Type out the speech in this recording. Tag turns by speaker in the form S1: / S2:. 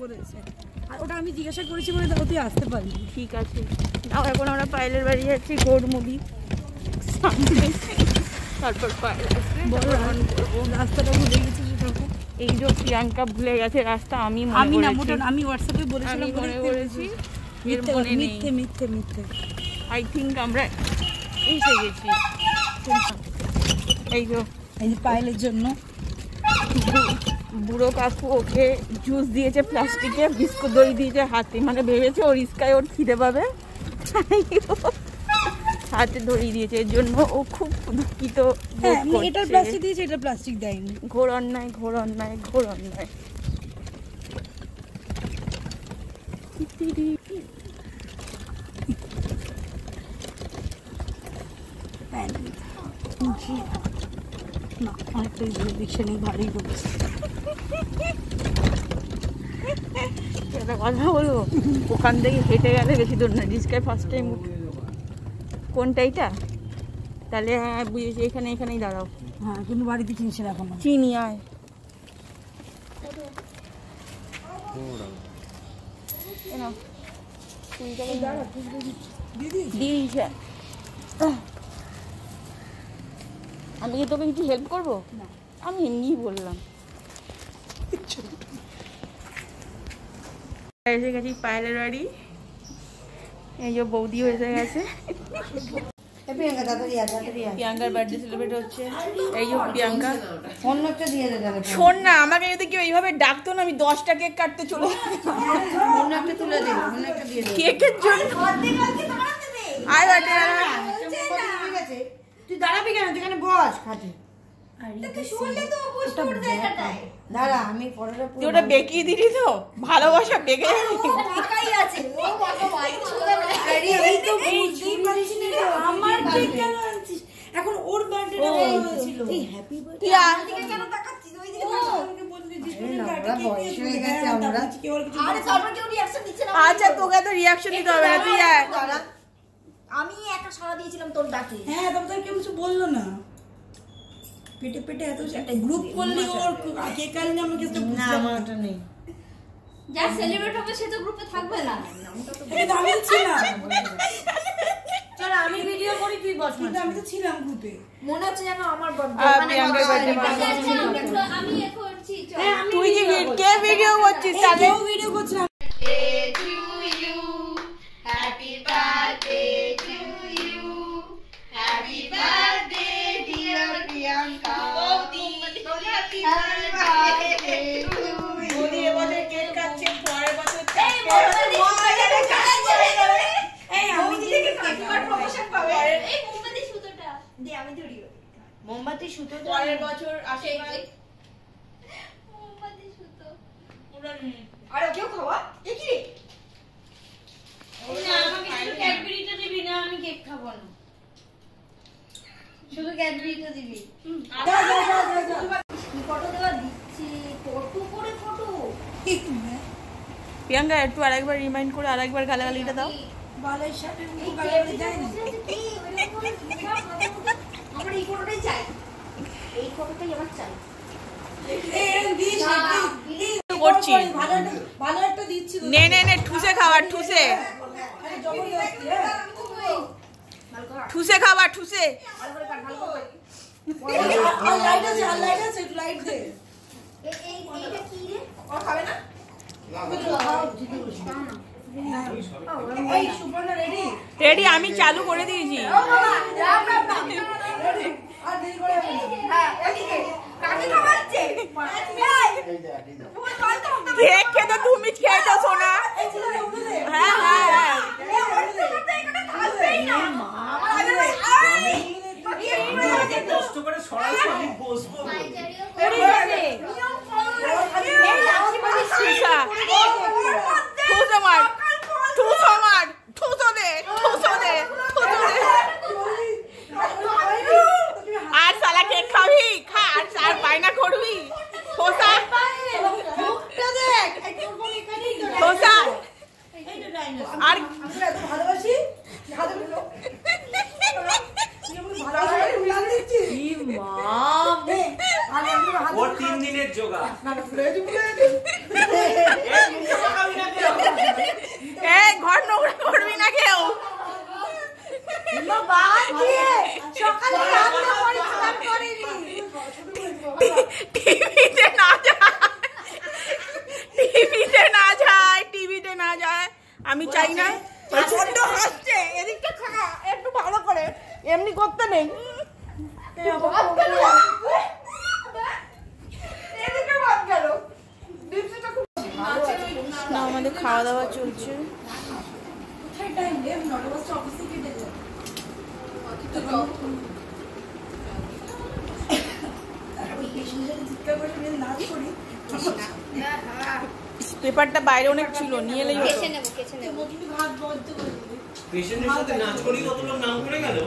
S1: বলেছে। আর ওটা আমি জিজ্ঞাসা করেছি বলে ও তুই আসতে পারবি
S2: ঠিক আছে। নাও এখন আমরা পায়েলের বাড়ি যাচ্ছি গোড মুদি তারপর পায়েল
S1: রাস্তাটা ভুলে গেছি
S2: এই যে প্রিয়াঙ্কা ভুলে গেছে রাস্তা আমি
S1: আমি না মোটা আমি হোয়াটসঅ্যাপে বলেছিলাম
S2: মনে করেছি
S1: মিথ্যে মিথ্যে মিথ্যে
S2: আই থিঙ্ক আমরা এসে গেছি। এই যে।
S1: এই যে পায়েলের জন্য।
S2: বুড়ো কাকু ওকে জুস দিয়েছে প্লাস্টিকে বিস্কুট দই দিয়েছে হাতে মানে ভেবেছে ওর ইস্কায় ওর খিদে পাবে। হাতে ধরিয়ে দিয়েছে এর জন্য ও খুব দুঃখিত
S1: হ্যাঁ এটার
S2: করছে।
S1: প্লাস্টিক দিয়েছি এটা প্লাস্টিক দেয়নি।
S2: ঘোর অন্যায় ঘোর অন্যায় ঘোর অন্যায়।
S1: না অনেকটা নিয়ে ভারী করেছে
S2: একটা কথা বলব? ওখান থেকে হেঁটে গেলে বেশি দূর না রিস্কায় ফার্স্ট টাইম কোনটা এইটা? তাহলে হ্যাঁ বুঝেছি এখানে এখানেই দাঁড়াও।
S1: হ্যাঁ কিন্তু বাড়িতে কিনছে না এখনও।
S2: চিনি আয়। আমি কি তোকে কিছু হেল্প করব? আমি এমনিই বললাম। এসে গেছি পায়েলের বাড়ি। এই যে বৌদিও এসে গেছে। প্রিয়াঙ্কার বার্থডে সেলিব্রেট হচ্ছে। এই যে প্রিয়াঙ্কা।
S3: অন্য একটা দিয়ে
S2: শোন না আমাকে যদি কেউ এইভাবে ডাকতো না আমি দশটা কেক কাটতে চলে কেকের জন্য।
S3: আছে তুই দাঁড়াবি কেন? তুই বস খাটে। দাঁড়া আমি পরোটা
S2: তুই ওটা বেকিয়ে দিলি তো? ভালোবাসা বেঁকে
S1: এখন ওর বার্থডে হ্যাপি
S2: আচ্ছা তোকে তো রিয়াকশন দিতে হবে না তুই
S4: আমি একটা সাড়া দিয়েছিলাম তোর ডাকে।
S1: হ্যাঁ তবে তো কেউ কিছু পেটে পেটে এত একটা গ্রুপ করলি ওর কেক আনলে আমাকে তো
S3: না
S1: বুঝলাম
S3: আমার ওটা নেই।
S4: যা সেলিব্রেট হবে সে তো গ্রুপে থাকবে না।
S1: আমি তো ছিলাম।
S3: চল আমি ভিডিও করি তুই বস
S1: কিন্তু আমি তো ছিলাম গ্রুপে
S4: মনে হচ্ছে যেন আমার।
S2: আর
S4: মানে।
S2: মানে
S4: আমি এ করছি চল।
S2: তুই ভি- কে ভিডিও করছিস তাহলে?
S1: ভিডিও করছিলাম
S2: মোদি এবছর কেক কাটছে পরের বছর
S4: এই আমি দিকে কাকিমার প্রমোশন পাবে এই মোমবাতি আমি
S3: মোমবাতি সুতো
S2: পরের বছর আসে
S4: মোমবাতি সুতো। আর ওকেও খাওয়া? এ কি রে?
S3: আমাকে শুধু ক্যাডবেরিটা দিবি না আমি কেক খাব না। শুধু ক্যাডবেরিটা দিবি।
S4: ফটো দেওয়া দিচ্ছি? ফটো করে ফটো।
S2: প্রিয়াঙ্কা একটু আরেকবার রিমাইন্ড করে আরেকবার গালাগালিটা দাও।
S1: বালের সাথে গালাগালি
S4: টেবিলে
S1: না
S4: বসে আছে, এই ওইরকম করে তোমার মাথার মধ্যে আমার এই ফটোটাই চাই। এই ফটোটাই আমার চাই।
S1: না, দিস, দিস।
S2: করছি।
S1: ভালো একটা দিচ্ছি
S2: নে নে নে ঠুসে খাবার ঠুসে।
S1: আরে জবরদস্তি, হ্যাঁ।
S2: ঠুসে খাবার ঠুসে।
S4: এইটা কি রে?
S1: এই সুপর্ণা রেডি
S2: রেডি আমি চালু করে দিয়েছি।
S4: হ্যাঁ কাকে
S2: খেতে তুমি খেয়েছো সোনা
S1: এই ছেলেটা উঠে দে।
S2: হ্যাঁ হ্যাঁ হ্যাঁ
S5: কষ্ট করে সরাসরি আমি বসবো
S2: আর ঘর নোংরা করবি
S1: না কেউ? সকালে এমনি করতে নেই।
S2: আমাদের খাওয়া দাওয়া চলছে।
S1: কোথায় টাইম
S2: পেপারটা বাইরে অনেক ছিল নিয়ে এলেই
S5: পেশেন্টের সাথে নাচ করি কত লোক নাম করে গেল?